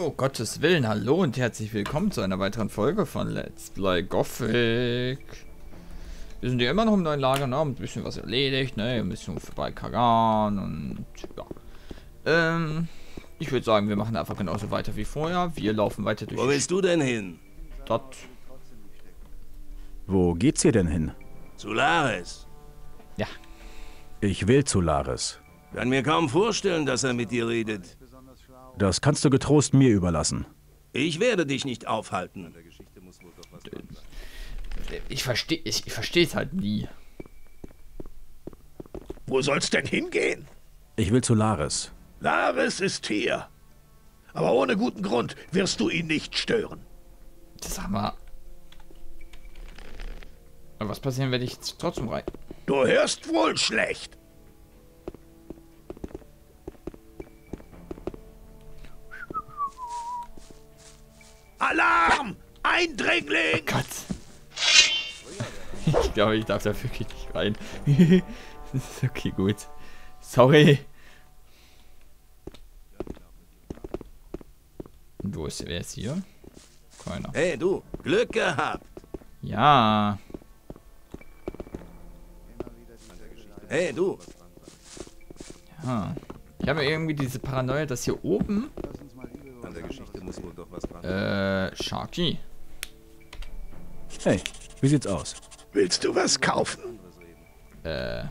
Oh Gottes Willen, hallo und herzlich willkommen zu einer weiteren Folge von Let's Play Gothic. Wir sind ja immer noch im neuen Lager, ne? Haben ein bisschen was erledigt, ne? Ein bisschen vorbei Kagan und ja. Ähm, ich würde sagen, wir machen einfach genauso weiter wie vorher. Wir laufen weiter durch. Wo willst du denn hin? Dort. Wo geht's hier denn hin? Zu Lares. Ja. Ich will zu Lares. Kann mir kaum vorstellen, dass er mit dir redet. Das kannst du getrost mir überlassen. Ich werde dich nicht aufhalten. Ich verstehe ich, ich verstehe es halt nie. Wo soll's denn hingehen? Ich will zu Lares. Lares ist hier. Aber ohne guten Grund wirst du ihn nicht stören. Sag mal. Aber was passieren, wenn ich trotzdem rein? Du hörst wohl schlecht. Alarm! Eindringling! Gott. Ich glaube, ich darf da wirklich nicht rein. das ist okay, gut. Sorry. Und wo ist wer ist hier? Keiner. Hey, du, Glück gehabt. Ja. Hey, du. Ja. Ich habe irgendwie diese Paranoia, dass hier oben. Muss wohl doch was dran Äh, Sharky. Hey, wie sieht's aus? Willst du was kaufen? Äh,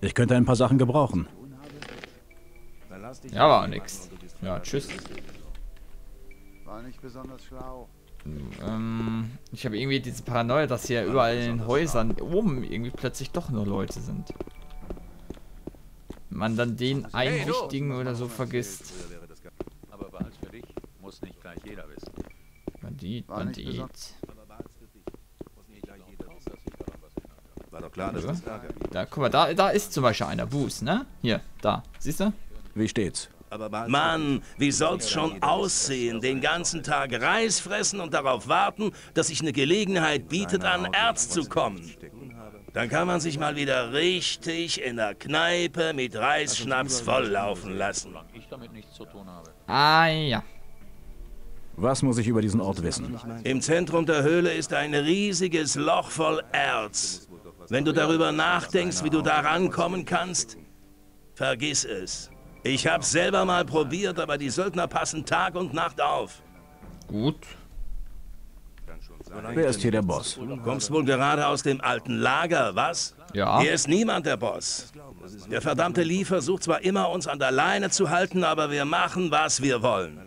Ich könnte ein paar Sachen gebrauchen. Ja, war nix. Ja, tschüss. War nicht besonders schlau. Ähm, ich habe irgendwie diese Paranoia, dass hier überall in den Häusern oben irgendwie plötzlich doch nur Leute sind. Man dann den einen wichtigen oder so vergisst. Aber behalt's für dich. Muss nicht gleich jeder wissen. Bandit, War nicht Bandit. besonders- War doch klar, dass das gibt. Da, guck mal, da, da ist zum Beispiel einer. Buß, ne? Hier, da. Siehst du? Wie steht's? Mann, wie soll's schon aussehen? Den ganzen Tag Reis fressen und darauf warten, dass sich eine Gelegenheit bietet, an Erz zu kommen. Dann kann man sich mal wieder richtig in der Kneipe mit Reisschnaps volllaufen lassen. Ah, ja. Was muss ich über diesen Ort wissen? Im Zentrum der Höhle ist ein riesiges Loch voll Erz. Wenn du darüber nachdenkst, wie du da rankommen kannst, vergiss es. Ich hab's selber mal probiert, aber die Söldner passen Tag und Nacht auf. Gut. Wer ist hier der Boss? Kommst wohl gerade aus dem alten Lager, was? Ja. Hier ist niemand der Boss. Der verdammte Lee versucht zwar immer, uns an der Leine zu halten, aber wir machen, was wir wollen.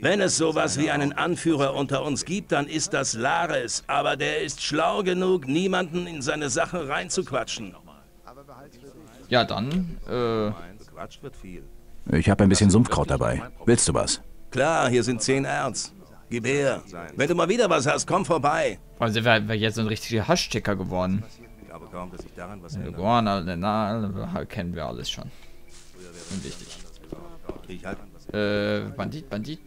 Wenn es sowas wie einen Anführer unter uns gibt, dann ist das Lares, aber der ist schlau genug, niemanden in seine Sache reinzuquatschen. Ja, dann, äh, Quatsch wird viel. Ich habe ein bisschen Sumpfkraut dabei. Willst du was? Klar, hier sind zehn Erz. Gib her. Wenn du mal wieder was hast, komm vorbei. also wäre wär jetzt so ein richtiger Hashtagger geworden. Ich glaube kaum, dass sich daran was Iguana, na, kennen wir alles schon. Unwichtig. Ich halt Äh, Bandit, Bandit.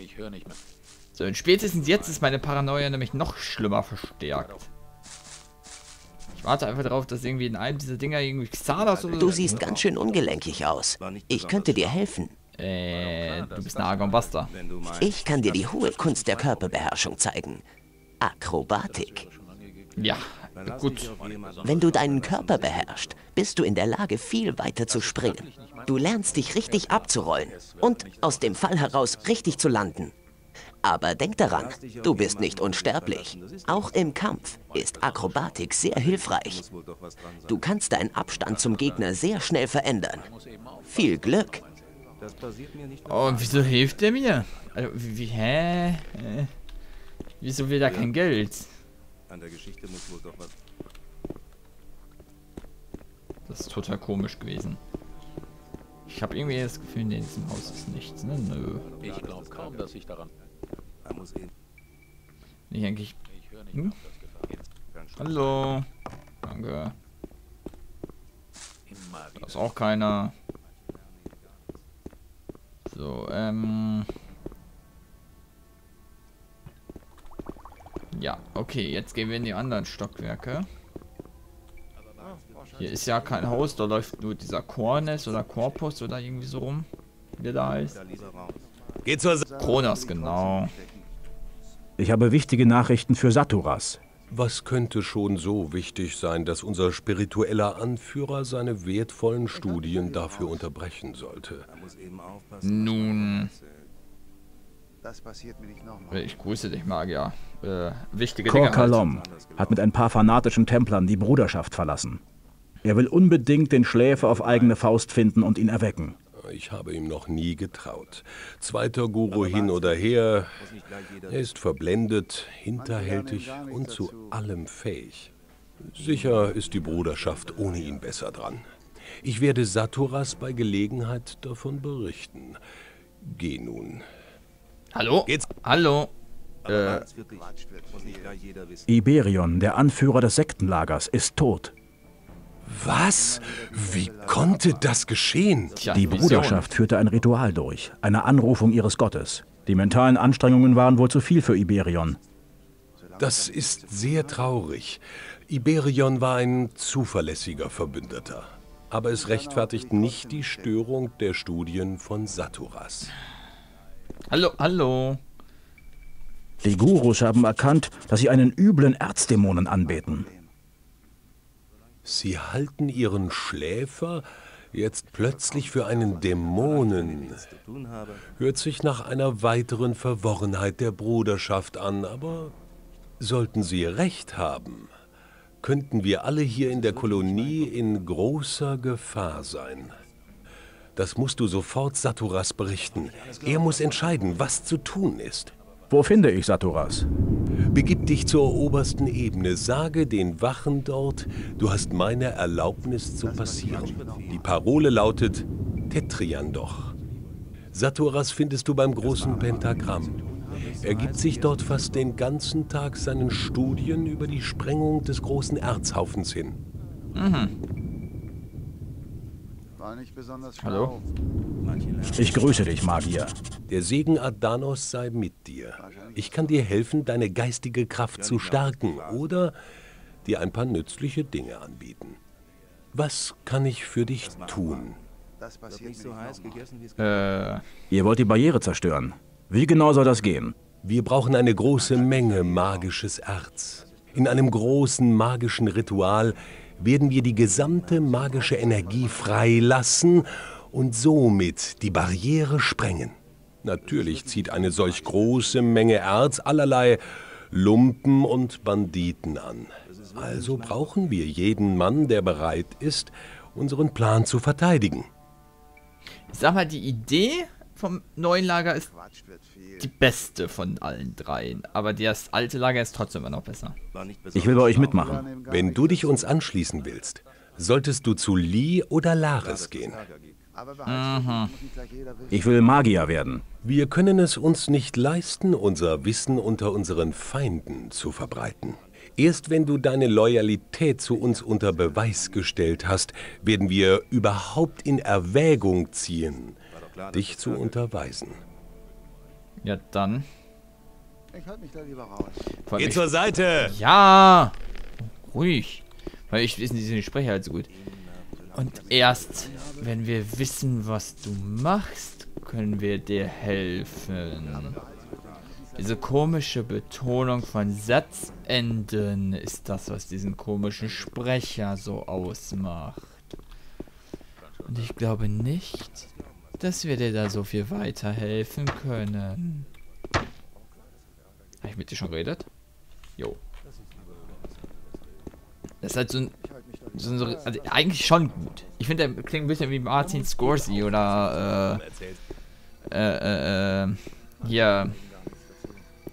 Ich höre nicht mehr. So, und spätestens jetzt ist meine Paranoia nämlich noch schlimmer verstärkt. Ich warte einfach darauf, dass irgendwie in einem dieser Dinger irgendwie Xanas oder Du siehst ganz schön ungelenkig aus. Ich könnte dir helfen. Äh, du bist ein Argon Buster. wenn du meinst. Ich kann dir die hohe Kunst der Körperbeherrschung zeigen. Akrobatik. Ja, gut. Wenn du deinen Körper beherrschst, bist du in der Lage, viel weiter zu springen. Du lernst dich richtig abzurollen und aus dem Fall heraus richtig zu landen. Aber denk daran, du bist nicht unsterblich. Auch im Kampf ist Akrobatik sehr hilfreich. Du kannst deinen Abstand zum Gegner sehr schnell verändern. Viel Glück. Oh, und wieso hilft der mir? Also, wie, wie hä? Äh, wieso will er kein Geld? An der Geschichte muss wohl doch was. Das ist total komisch gewesen. Ich habe irgendwie das Gefühl, in diesem Haus ist nichts, ne? Nö. Ich glaube kaum, dass ich daran. Er muss eh. Nicht eigentlich. Ich höre nicht Hm? auf das Gefahr. Hallo. Danke. Immer Da wieder. ist auch keiner. So, ähm. Ja, okay, jetzt gehen wir in die anderen Stockwerke. Hier ist ja kein Haus, da läuft nur dieser Kornes oder Korpus oder irgendwie so rum. wie der heißt. Geh zur Kronos, genau. Ich habe wichtige Nachrichten für Saturas. Was könnte schon so wichtig sein, dass unser spiritueller Anführer seine wertvollen Studien dafür unterbrechen sollte? Nun, Das passiert mir nicht nochmal. ich grüße dich, Magier. Äh, wichtige Dinge Kor halt. Kalom hat mit ein paar fanatischen Templern die Bruderschaft verlassen. Er will unbedingt den Schläfer auf eigene Faust finden und ihn erwecken. Ich habe ihm noch nie getraut. Zweiter Guru hin oder her, er ist verblendet, hinterhältig und zu allem fähig. Sicher ist die Bruderschaft ohne ihn besser dran. Ich werde Saturas bei Gelegenheit davon berichten. Geh nun. Hallo? Geht's? Hallo? Äh, Iberion, der Anführer des Sektenlagers, ist tot. Was? Wie konnte das geschehen? Die. Bruderschaft führte ein Ritual durch, eine Anrufung ihres Gottes. Die mentalen Anstrengungen waren wohl zu viel für Iberion. Das ist sehr traurig. Iberion war ein zuverlässiger Verbündeter. Aber es rechtfertigt nicht die Störung der Studien von Saturas. Hallo, hallo. Die Gurus haben erkannt, dass sie einen üblen Erzdämonen anbeten. Sie halten ihren Schläfer jetzt plötzlich für einen Dämonen. Hört sich nach einer weiteren Verworrenheit der Bruderschaft an, aber sollten Sie recht haben, könnten wir alle hier in der Kolonie in großer Gefahr sein. Das musst du sofort Saturas berichten. Er muss entscheiden, was zu tun ist. Wo finde ich Saturas? Begib dich zur obersten Ebene, sage den Wachen dort, du hast meine Erlaubnis zu passieren. Die Parole lautet Tetrian doch. Saturas findest du beim großen Pentagramm. Er gibt sich dort fast den ganzen Tag seinen Studien über die Sprengung des großen Erzhaufens hin. War nicht besonders Hallo? Ich grüße dich, Magier. Der Segen Adanos sei mit dir. Ich kann dir helfen, deine geistige Kraft zu stärken oder dir ein paar nützliche Dinge anbieten. Was kann ich für dich tun? Äh, Ihr wollt die Barriere zerstören. Wie genau soll das gehen? Wir brauchen eine große Menge magisches Erz. In einem großen magischen Ritual werden wir die gesamte magische Energie freilassen und somit die Barriere sprengen. Natürlich zieht eine solch große Menge Erz allerlei Lumpen und Banditen an. Also brauchen wir jeden Mann, der bereit ist, unseren Plan zu verteidigen. ich sag mal, die Idee vom neuen Lager ist die beste von allen dreien. Aber das alte Lager ist trotzdem immer noch besser. Ich will bei euch mitmachen. Wenn du dich uns anschließen willst, solltest du zu Lee oder Laris gehen. Wissen. Ich will Magier werden. Wir können es uns nicht leisten, unser Wissen unter unseren Feinden zu verbreiten. Erst wenn du deine Loyalität zu uns unter Beweis gestellt hast, werden wir überhaupt in Erwägung ziehen, dich zu unterweisen. Ja, dann. Ich halte mich da lieber raus. Geh ich- zur Seite! Ja! Ruhig. Weil ich wissen, diese Sprecher halt so gut. Und erst, wenn wir wissen, was du machst, können wir dir helfen. Diese komische Betonung von Satzenden ist das, was diesen komischen Sprecher so ausmacht. Und ich glaube nicht, dass wir dir da so viel weiterhelfen können. Habe ich mit dir schon geredet? Jo. Das ist halt so ein. So ein so, also eigentlich schon gut. Ich finde, der klingt ein bisschen wie Martin Scorsese oder äh, äh, äh, äh, hier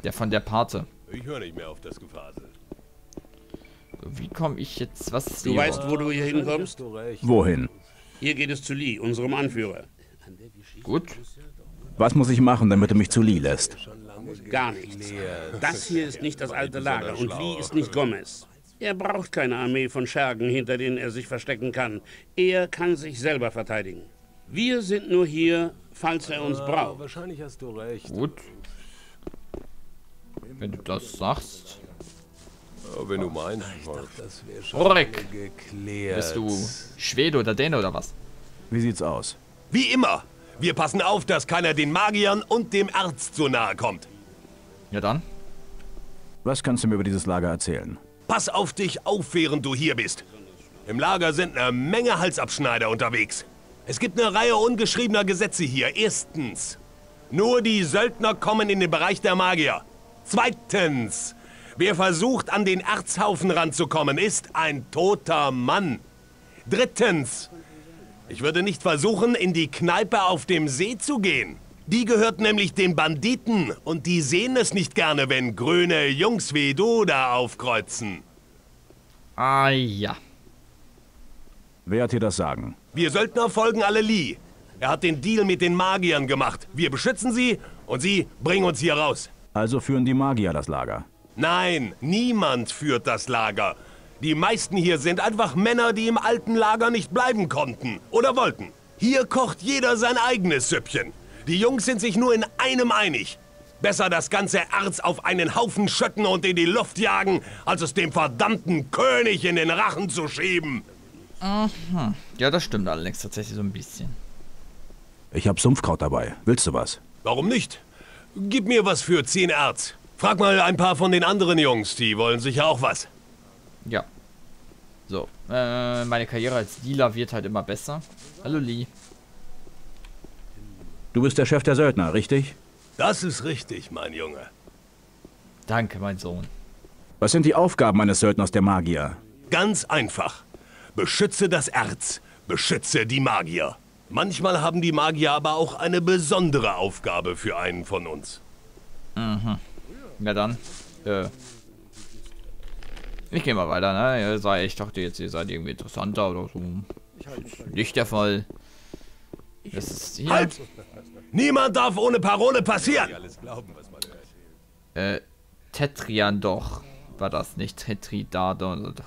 der von der Pate. Ich höre nicht mehr auf das Gefasel. Wie komme ich jetzt? Was ist Du weißt, wo du hier hinkommst? Wohin? Hier geht es zu Lee, unserem Anführer. Gut. Was muss ich machen, damit du mich zu Lee lässt? Gar nichts. Das hier ist nicht das alte Lager und Lee ist nicht Gomez. Er braucht keine Armee von Schergen, hinter denen er sich verstecken kann. Er kann sich selber verteidigen. Wir sind nur hier, falls er uns braucht. Wahrscheinlich hast du recht. Gut. Wenn du das sagst. Ja, wenn du meinst. geklärt. bist du Schwede oder Däne oder was? Wie sieht's aus? Wie immer! Wir passen auf, dass keiner den Magiern und dem Erz zu nahe kommt. Ja dann. Was kannst du mir über dieses Lager erzählen? Pass auf dich auf, während du hier bist. Im Lager sind eine Menge Halsabschneider unterwegs. Es gibt eine Reihe ungeschriebener Gesetze hier. Erstens, nur die Söldner kommen in den Bereich der Magier. Zweitens, wer versucht, an den Erzhaufen ranzukommen, ist ein toter Mann. Drittens, ich würde nicht versuchen, in die Kneipe auf dem See zu gehen. Die gehört nämlich den Banditen und die sehen es nicht gerne, wenn grüne Jungs wie du da aufkreuzen. Ah ja. Wer hat dir das Sagen? Wir Söldner folgen alle Lee. Er hat den Deal mit den Magiern gemacht. Wir beschützen sie und sie bringen uns hier raus. Also führen die Magier das Lager. Nein, niemand führt das Lager. Die meisten hier sind einfach Männer, die im alten Lager nicht bleiben konnten oder wollten. Hier kocht jeder sein eigenes Süppchen. Die Jungs sind sich nur in einem einig. Besser das ganze Erz auf einen Haufen schütten und in die Luft jagen, als es dem verdammten König in den Rachen zu schieben. Aha. Ja, das stimmt allerdings tatsächlich so ein bisschen. Ich hab Sumpfkraut dabei. Willst du was? Warum nicht? Gib mir was für 10 Erz. Frag mal ein paar von den anderen Jungs, die wollen sicher auch was. Ja. So, äh, meine Karriere als Dealer wird halt immer besser. Hallo Lee. Du bist der Chef der Söldner, richtig? Das ist richtig, mein Junge. Danke, mein Sohn. Was sind die Aufgaben eines Söldners der Magier? Ganz einfach. Beschütze das Erz, beschütze die Magier. Manchmal haben die Magier aber auch eine besondere Aufgabe für einen von uns. Mhm. Ja dann. Äh. Ich gehe mal weiter, ne? Ihr seid, ich dachte jetzt, ihr seid irgendwie interessanter oder so. Nicht der Fall. Das ist hier. Halt! Niemand darf ohne Parole passieren! Äh, Tetrian doch. War das nicht Tetridadon? Doch.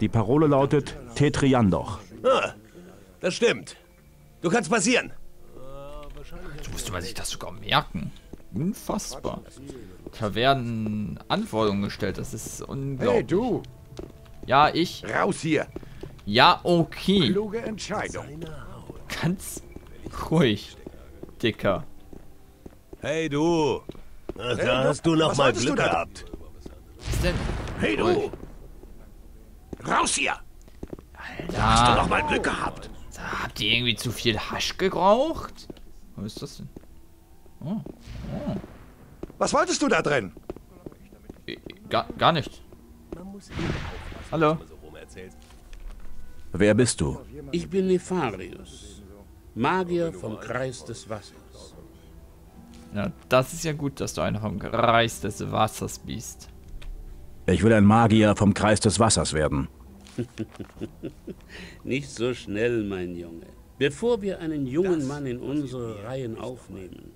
Die Parole lautet Tetriandoch. Ah, das stimmt. Du kannst passieren. Du musst man sich das sogar merken. Unfassbar. Da werden Anforderungen gestellt. Das ist unglaublich. Hey, du! Ja, ich. Raus hier! Ja, okay. Kluge Entscheidung. Ganz ruhig, Dicker. Hey, du. Hey, da du, hast du noch mal Glück da? gehabt. Was denn? Hey, du! Raus hier! Hast du noch mal Glück gehabt? habt ihr irgendwie zu viel Hasch geraucht? Was ist das denn? Was wolltest du da drin? Äh, Gar, gar nicht. Hallo? Wer bist du? Ich bin Nefarius, Magier vom Kreis des Wassers. Ja, das ist ja gut, dass du einer vom Kreis des Wassers bist. Ich will ein Magier vom Kreis des Wassers werden. Nicht so schnell, mein Junge. Bevor wir einen jungen Mann in unsere Reihen aufnehmen,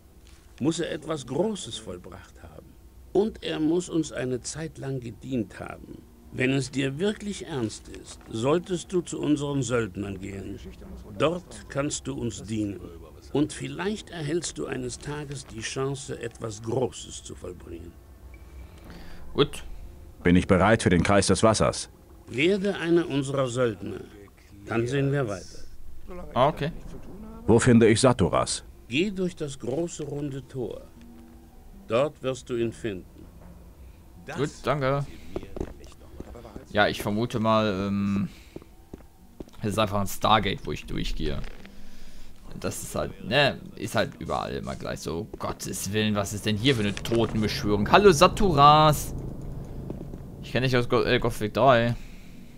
muss er etwas Großes vollbracht haben. Und er muss uns eine Zeit lang gedient haben. Wenn es dir wirklich ernst ist, solltest du zu unseren Söldnern gehen. Dort kannst du uns dienen. Und vielleicht erhältst du eines Tages die Chance, etwas Großes zu vollbringen. Gut. Bin ich bereit für den Kreis des Wassers? Werde einer unserer Söldner. Dann sehen wir weiter. Ah, Okay. Wo finde ich Saturas? Geh durch das große runde Tor. Dort wirst du ihn finden. Gut, danke. Ja, ich vermute mal, ähm, es ist einfach ein Stargate, wo ich durchgehe. Das ist halt, ne, ist halt überall immer gleich so, Gottes Willen, was ist denn hier für eine Totenbeschwörung? Hallo Saturas! Ich kenne dich aus Go äh, Gothic 3.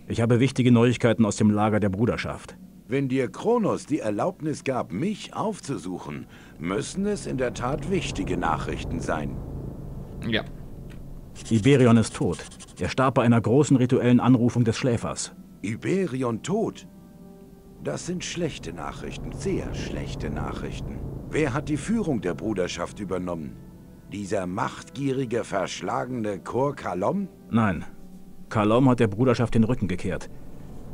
Ich habe wichtige Neuigkeiten aus dem Lager der Bruderschaft. Wenn dir Kronos die Erlaubnis gab, mich aufzusuchen, müssen es in der Tat wichtige Nachrichten sein. Ja. Iberion ist tot. Er starb bei einer großen rituellen Anrufung des Schläfers. Iberion tot. Das sind schlechte Nachrichten, sehr schlechte Nachrichten. Wer hat die Führung der Bruderschaft übernommen? Dieser machtgierige, verschlagene Kor Kalom? Nein. Kalom hat der Bruderschaft den Rücken gekehrt.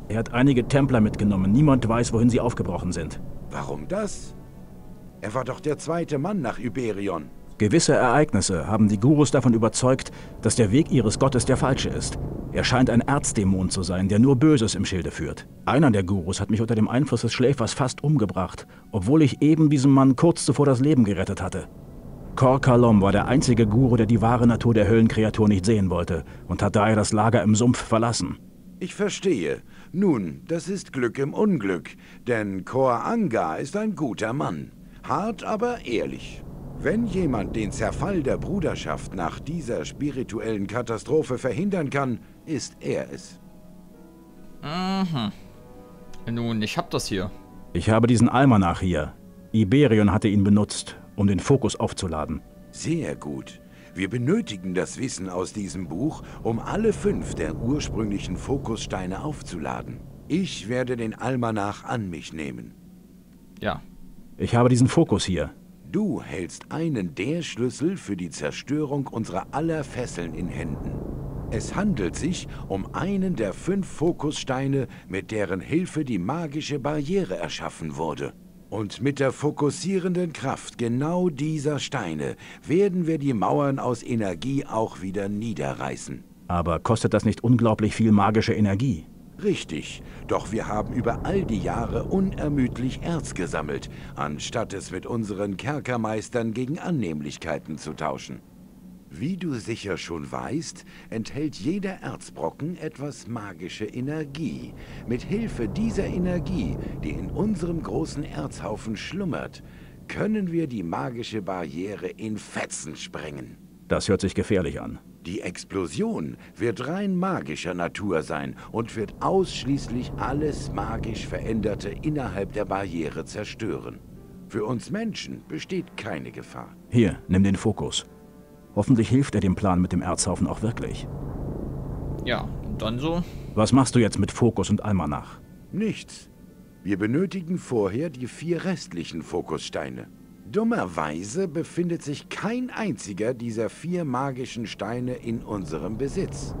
Er hat einige Templer mitgenommen. Niemand weiß, wohin sie aufgebrochen sind. Warum das? Er war doch der zweite Mann nach Iberion. Gewisse Ereignisse haben die Gurus davon überzeugt, dass der Weg ihres Gottes der falsche ist. Er scheint ein Erzdämon zu sein, der nur Böses im Schilde führt. Einer der Gurus hat mich unter dem Einfluss des Schläfers fast umgebracht, obwohl ich eben diesem Mann kurz zuvor das Leben gerettet hatte. Kor Kalom war der einzige Guru, der die wahre Natur der Höllenkreatur nicht sehen wollte und hat daher das Lager im Sumpf verlassen. Ich verstehe. Nun, das ist Glück im Unglück, denn Kor Anga ist ein guter Mann. Hart, aber ehrlich. Wenn jemand den Zerfall der Bruderschaft nach dieser spirituellen Katastrophe verhindern kann, ist er es. Mhm. Nun, ich hab das hier. Ich habe diesen Almanach hier. Iberion hatte ihn benutzt, um den Fokus aufzuladen. Sehr gut. Wir benötigen das Wissen aus diesem Buch, um alle fünf der ursprünglichen Fokussteine aufzuladen. Ich werde den Almanach an mich nehmen. Ja. Ich habe diesen Fokus hier. Du hältst einen der Schlüssel für die Zerstörung unserer aller Fesseln in Händen. Es handelt sich um einen der fünf Fokussteine, mit deren Hilfe die magische Barriere erschaffen wurde. Und mit der fokussierenden Kraft genau dieser Steine werden wir die Mauern aus Energie auch wieder niederreißen. Aber kostet das nicht unglaublich viel magische Energie? Richtig, doch wir haben über all die Jahre unermüdlich Erz gesammelt, anstatt es mit unseren Kerkermeistern gegen Annehmlichkeiten zu tauschen. Wie du sicher schon weißt, enthält jeder Erzbrocken etwas magische Energie. Mit Hilfe dieser Energie, die in unserem großen Erzhaufen schlummert, können wir die magische Barriere in Fetzen sprengen. Das hört sich gefährlich an. Die Explosion wird rein magischer Natur sein und wird ausschließlich alles magisch Veränderte innerhalb der Barriere zerstören. Für uns Menschen besteht keine Gefahr. Hier, nimm den Fokus. Hoffentlich hilft er dem Plan mit dem Erzhaufen auch wirklich. Ja, und dann so? Was machst du jetzt mit Fokus und Almanach? Nichts. Wir benötigen vorher die vier restlichen Fokussteine. Dummerweise befindet sich kein einziger dieser vier magischen Steine in unserem Besitz.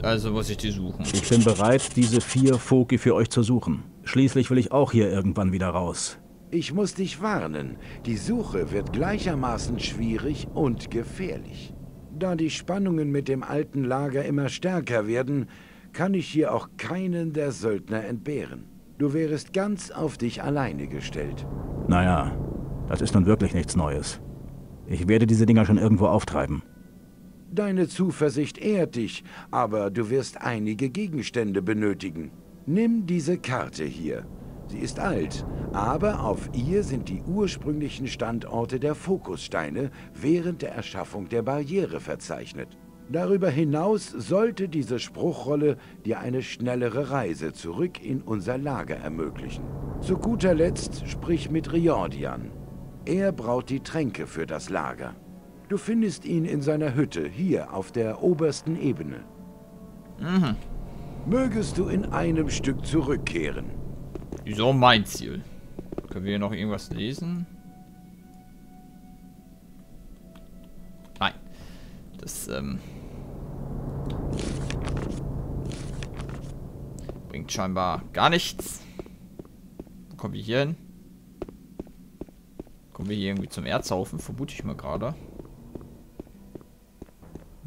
Also muss ich die suchen. Ich bin bereit, diese vier Foki für euch zu suchen. Schließlich will ich auch hier irgendwann wieder raus. Ich muss dich warnen, die Suche wird gleichermaßen schwierig und gefährlich. Da die Spannungen mit dem alten Lager immer stärker werden, kann ich hier auch keinen der Söldner entbehren. Du wärest ganz auf dich alleine gestellt. Naja, das ist nun wirklich nichts Neues. Ich werde diese Dinger schon irgendwo auftreiben. Deine Zuversicht ehrt dich, aber du wirst einige Gegenstände benötigen. Nimm diese Karte hier. Sie ist alt, aber auf ihr sind die ursprünglichen Standorte der Fokussteine während der Erschaffung der Barriere verzeichnet. Darüber hinaus sollte diese Spruchrolle dir eine schnellere Reise zurück in unser Lager ermöglichen. Zu guter Letzt sprich mit Riordian. Er braut die Tränke für das Lager. Du findest ihn in seiner Hütte hier auf der obersten Ebene. Mhm. Mögest du in einem Stück zurückkehren. Wieso mein Ziel? Können wir hier noch irgendwas lesen? Nein. Das, ähm... Bringt scheinbar gar nichts. Wo kommen wir hier hin? Kommen wir hier irgendwie zum Erzhaufen? Vermute ich mal gerade.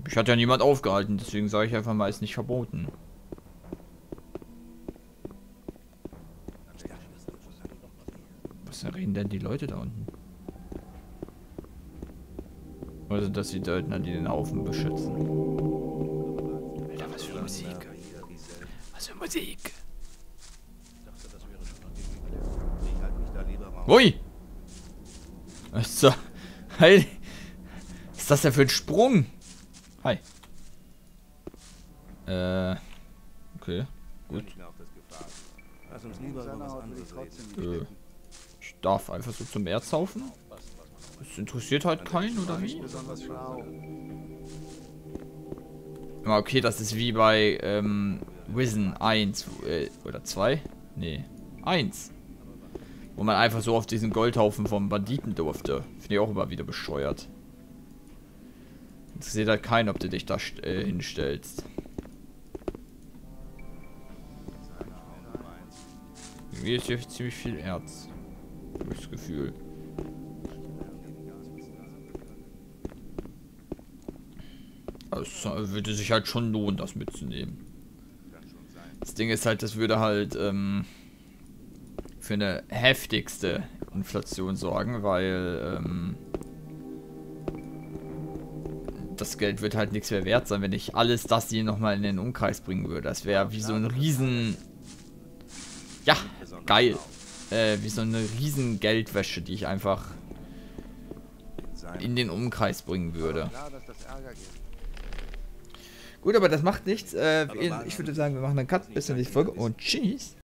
Mich hat ja niemand aufgehalten, deswegen sage ich einfach mal, ist nicht verboten. Was reden denn die Leute da unten? Also, dass die Söldner, die den Haufen beschützen. Alter, was für Musik. Was für Musik. Ui! Was ist da? Hey! Was ist das denn für ein Sprung? Hi. Äh. Okay. Gut. Äh. Ich darf einfach so zum Erzhaufen? Das interessiert halt keinen, oder wie? Ja, okay, das ist wie bei ähm, Wizen 1 äh, oder 2? Nee, 1. Wo man einfach so auf diesen Goldhaufen vom Banditen durfte. Finde ich auch immer wieder bescheuert. Interessiert halt keinen, ob du dich da äh, hinstellst. Irgendwie ist hier ziemlich viel Erz. Das Gefühl. Also das würde sich halt schon lohnen, das mitzunehmen. Das Ding ist halt, das würde halt ähm, für eine heftigste Inflation sorgen, weil ähm, das Geld wird halt nichts mehr wert sein, wenn ich alles das hier nochmal in den Umkreis bringen würde. Das wäre wie so ein riesen... Ja, geil. Äh, wie so eine riesen Geldwäsche, die ich einfach in den Umkreis bringen würde. Gut, aber das macht nichts. Äh, ich würde sagen, wir machen einen Cut bis zur nächsten Folge und tschüss.